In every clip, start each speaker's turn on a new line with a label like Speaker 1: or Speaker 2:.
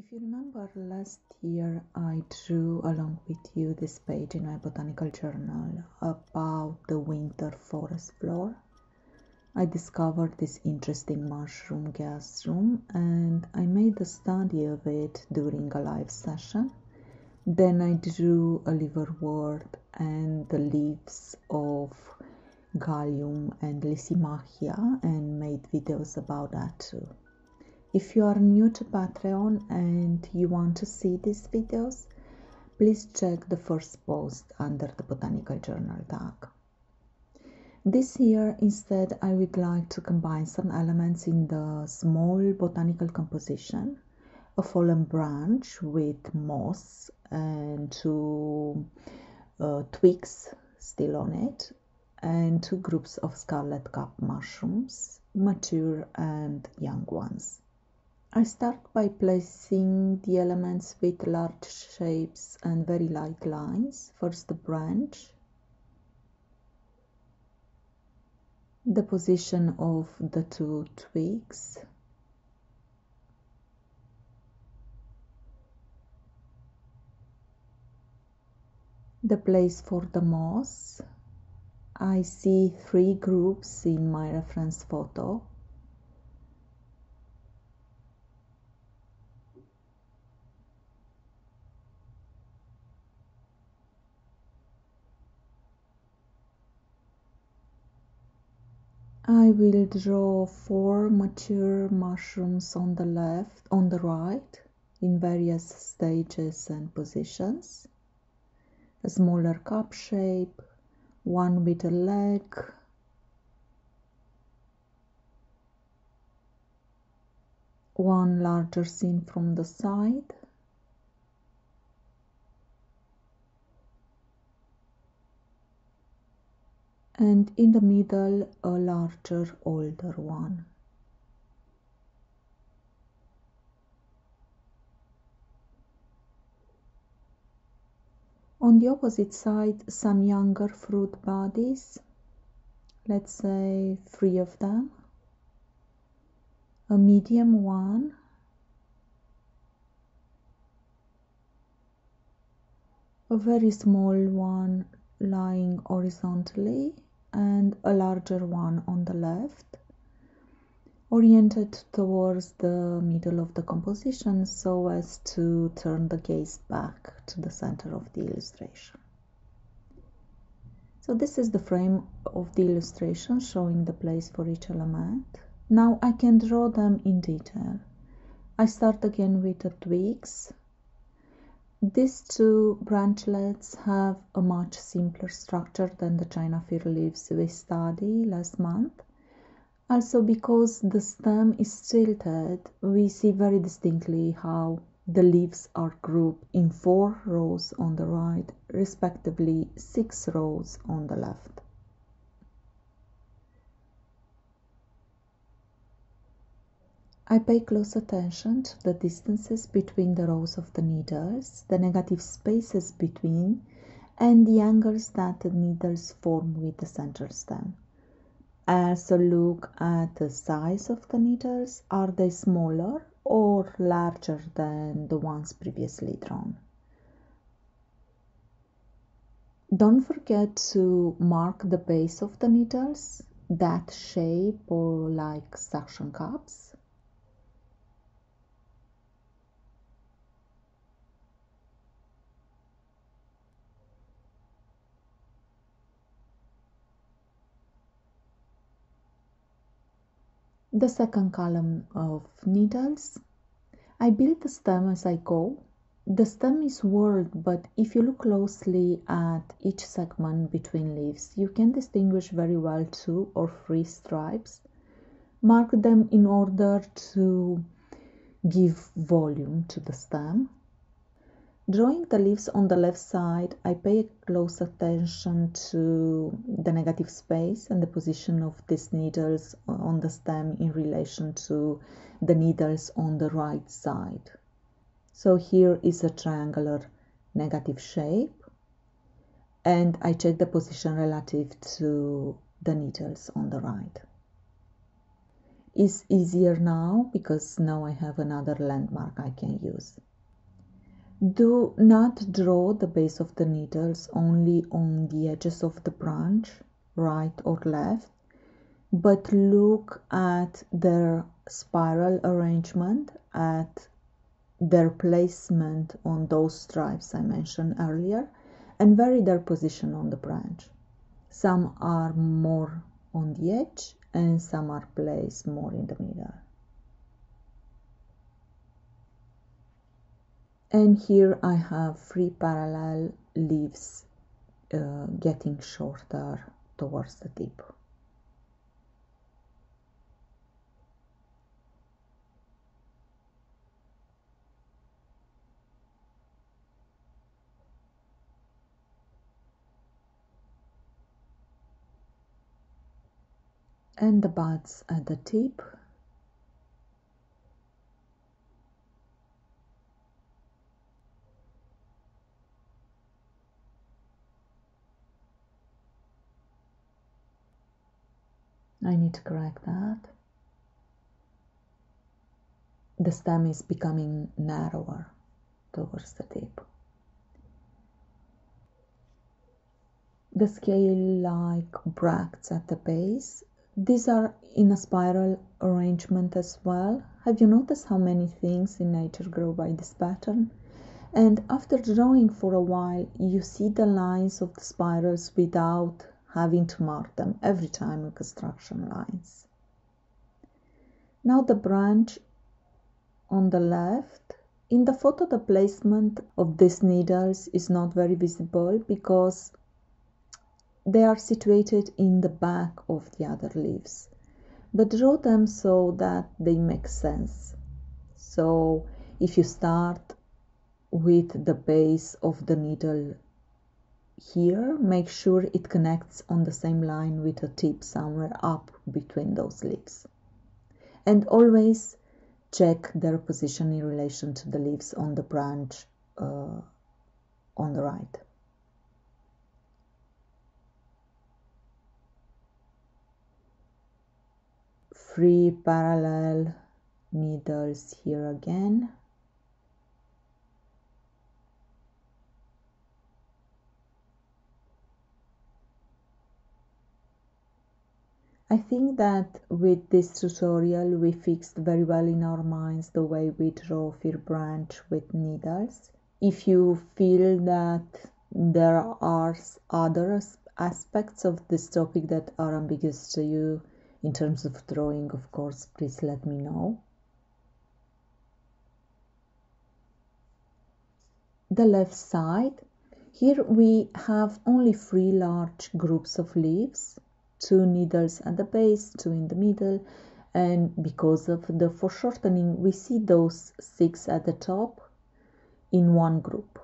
Speaker 1: If you remember last year, I drew along with you this page in my botanical journal about the winter forest floor. I discovered this interesting mushroom gasherum and I made a study of it during a live session. Then I drew a liverwort and the leaves of Galium and Lysimachia and made videos about that too. If you are new to Patreon and you want to see these videos, please check the first post under the Botanical Journal tag. This year, instead, I would like to combine some elements in the small botanical composition a fallen branch with moss and two uh, twigs still on it, and two groups of scarlet cup mushrooms, mature and young ones. I start by placing the elements with large shapes and very light lines. First the branch, the position of the two twigs, the place for the moss. I see three groups in my reference photo I will draw four mature mushrooms on the left, on the right, in various stages and positions. A smaller cup shape, one with a leg, one larger seen from the side, and in the middle a larger older one. On the opposite side, some younger fruit bodies, let's say three of them, a medium one, a very small one lying horizontally, and a larger one on the left oriented towards the middle of the composition so as to turn the gaze back to the center of the illustration. So this is the frame of the illustration showing the place for each element. Now I can draw them in detail. I start again with the twigs these two branchlets have a much simpler structure than the China fir leaves we studied last month. Also because the stem is tilted, we see very distinctly how the leaves are grouped in four rows on the right, respectively six rows on the left. I pay close attention to the distances between the rows of the needles, the negative spaces between, and the angles that the needles form with the central stem. I also look at the size of the needles. Are they smaller or larger than the ones previously drawn? Don't forget to mark the base of the needles, that shape or like suction cups. The second column of needles. I build the stem as I go. The stem is whorled, but if you look closely at each segment between leaves, you can distinguish very well two or three stripes. Mark them in order to give volume to the stem. Drawing the leaves on the left side, I pay close attention to the negative space and the position of these needles on the stem in relation to the needles on the right side. So here is a triangular negative shape and I check the position relative to the needles on the right. It's easier now because now I have another landmark I can use. Do not draw the base of the needles only on the edges of the branch, right or left, but look at their spiral arrangement, at their placement on those stripes I mentioned earlier, and vary their position on the branch. Some are more on the edge and some are placed more in the middle. And here I have three parallel leaves uh, getting shorter towards the tip. and the buds at the tip I need to correct that. The stem is becoming narrower towards the tip. The scale-like bracts at the base, these are in a spiral arrangement as well. Have you noticed how many things in nature grow by this pattern? And after drawing for a while, you see the lines of the spirals without having to mark them every time in construction lines. Now the branch on the left, in the photo the placement of these needles is not very visible because they are situated in the back of the other leaves. But draw them so that they make sense. So if you start with the base of the needle here, make sure it connects on the same line with a tip somewhere up between those leaves. And always check their position in relation to the leaves on the branch uh, on the right. Three parallel needles here again. I think that with this tutorial we fixed very well in our minds the way we draw fir branch with needles. If you feel that there are other aspects of this topic that are ambiguous to you in terms of drawing, of course, please let me know. The left side, here we have only three large groups of leaves two needles at the base, two in the middle, and because of the foreshortening, we see those six at the top in one group.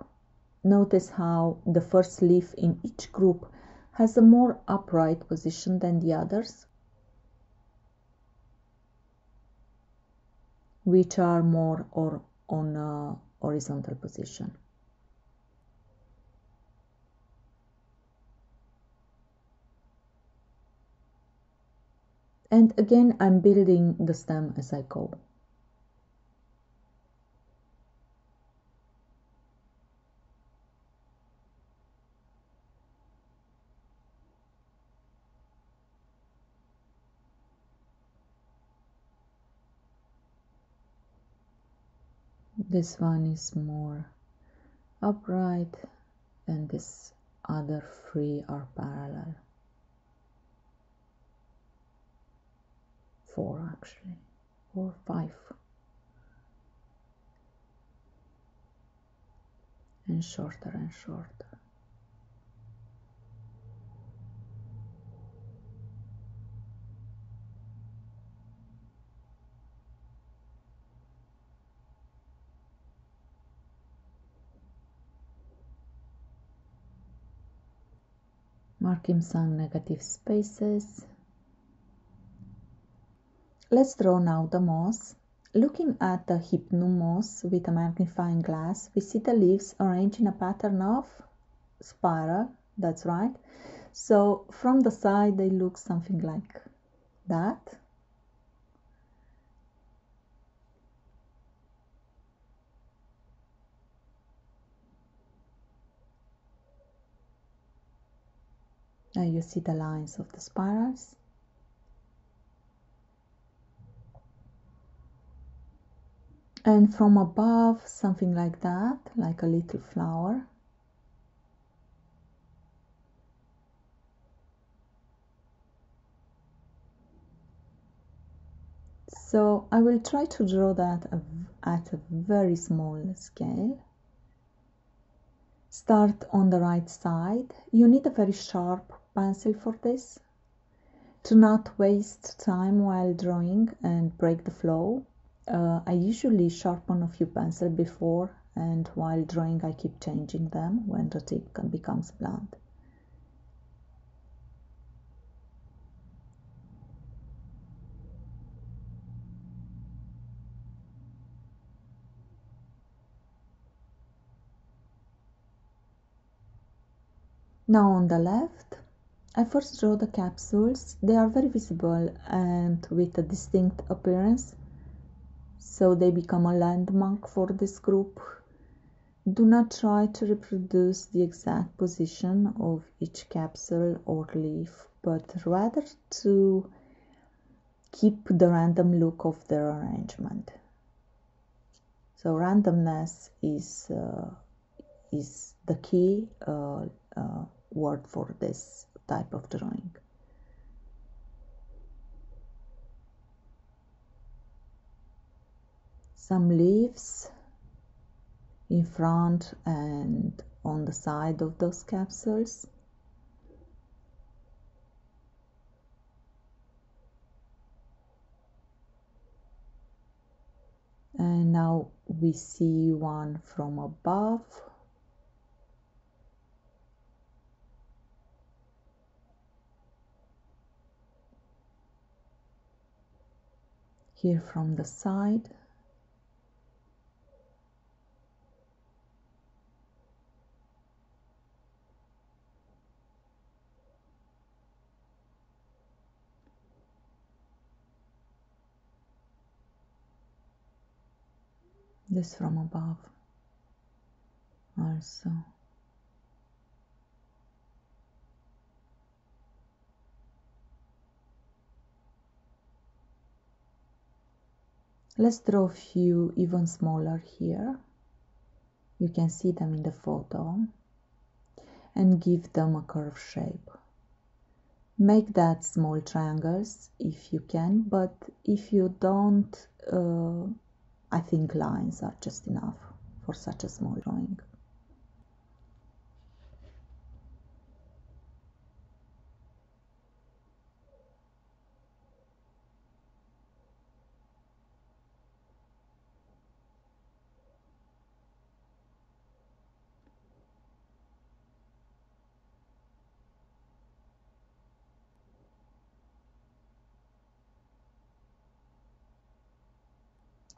Speaker 1: Notice how the first leaf in each group has a more upright position than the others, which are more or on a horizontal position. And again I'm building the stem as I go. This one is more upright and this other three are parallel. Four actually, or five. And shorter and shorter. marking some negative spaces Let's draw now the moss. Looking at the hypnum moss with a magnifying glass, we see the leaves arranged in a pattern of spiral, that's right. So from the side they look something like that. Now you see the lines of the spirals. And from above, something like that, like a little flower. So I will try to draw that at a very small scale. Start on the right side. You need a very sharp pencil for this to not waste time while drawing and break the flow. Uh, I usually sharpen a few pencils before and while drawing I keep changing them when the tip becomes blunt. Now on the left, I first draw the capsules. They are very visible and with a distinct appearance, so they become a landmark for this group. Do not try to reproduce the exact position of each capsule or leaf, but rather to keep the random look of their arrangement. So randomness is uh, is the key uh, uh, word for this type of drawing. Some leaves in front and on the side of those capsules. And now we see one from above here from the side this from above also Let's draw a few even smaller here. You can see them in the photo and give them a curve shape. Make that small triangles if you can, but if you don't, uh, I think lines are just enough for such a small drawing.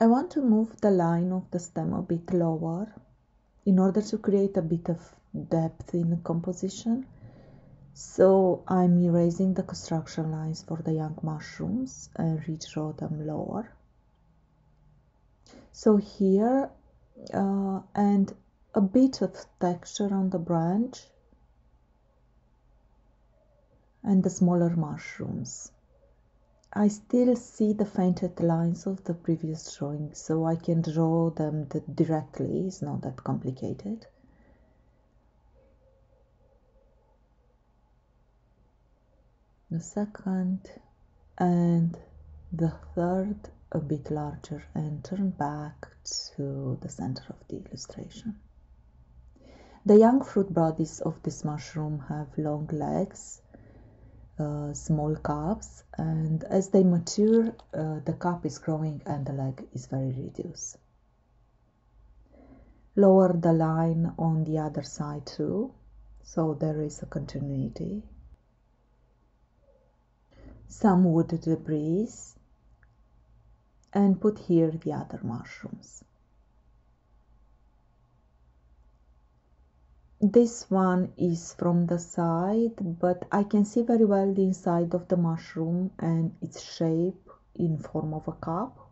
Speaker 1: I want to move the line of the stem a bit lower in order to create a bit of depth in the composition. So I'm erasing the construction lines for the young mushrooms and redraw them lower. So here uh, and a bit of texture on the branch and the smaller mushrooms. I still see the fainted lines of the previous drawing, so I can draw them directly, it's not that complicated. The second and the third a bit larger and turn back to the center of the illustration. The young fruit bodies of this mushroom have long legs uh, small cups and as they mature uh, the cup is growing and the leg is very reduced. Lower the line on the other side too so there is a continuity. Some wood debris and put here the other mushrooms This one is from the side, but I can see very well the inside of the mushroom and its shape in form of a cup.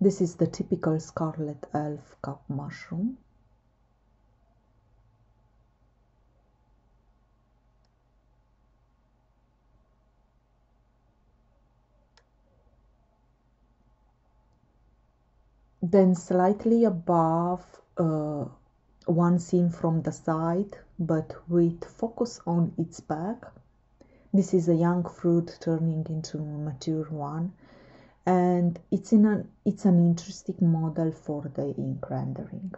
Speaker 1: This is the typical scarlet elf cup mushroom. Then slightly above uh, one seen from the side but with focus on its back this is a young fruit turning into a mature one and it's in an it's an interesting model for the ink rendering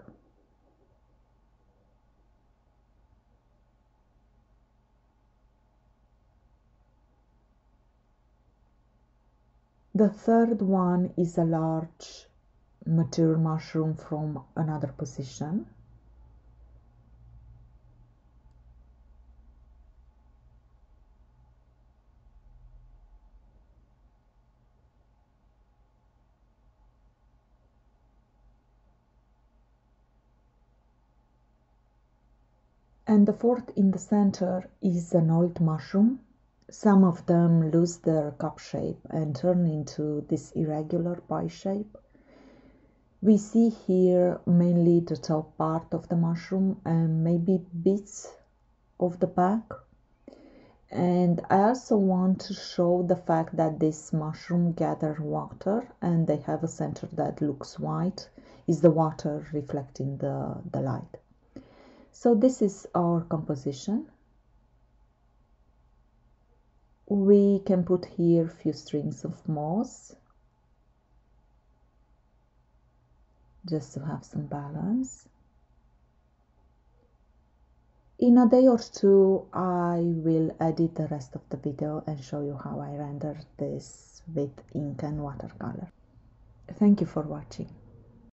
Speaker 1: The third one is a large mature mushroom from another position. And the fourth in the center is an old mushroom some of them lose their cup shape and turn into this irregular pie shape. We see here mainly the top part of the mushroom and maybe bits of the back. And I also want to show the fact that this mushroom gather water and they have a center that looks white is the water reflecting the, the light. So this is our composition. We can put here a few strings of moss just to have some balance. In a day or two I will edit the rest of the video and show you how I render this with ink and watercolor. Thank you for watching